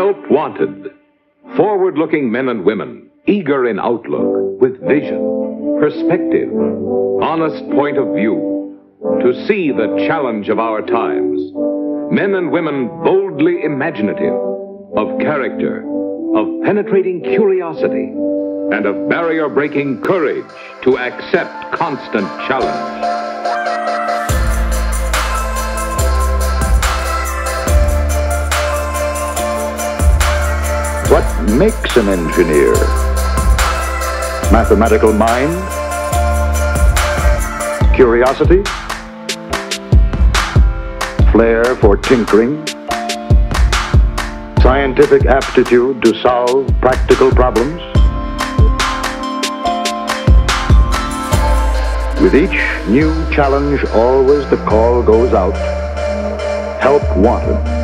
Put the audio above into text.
Help wanted. Forward looking men and women, eager in outlook, with vision, perspective, honest point of view, to see the challenge of our times. Men and women boldly imaginative, of character, of penetrating curiosity, and of barrier breaking courage to accept constant challenge. What makes an engineer? Mathematical mind? Curiosity? Flair for tinkering? Scientific aptitude to solve practical problems? With each new challenge, always the call goes out. Help wanted.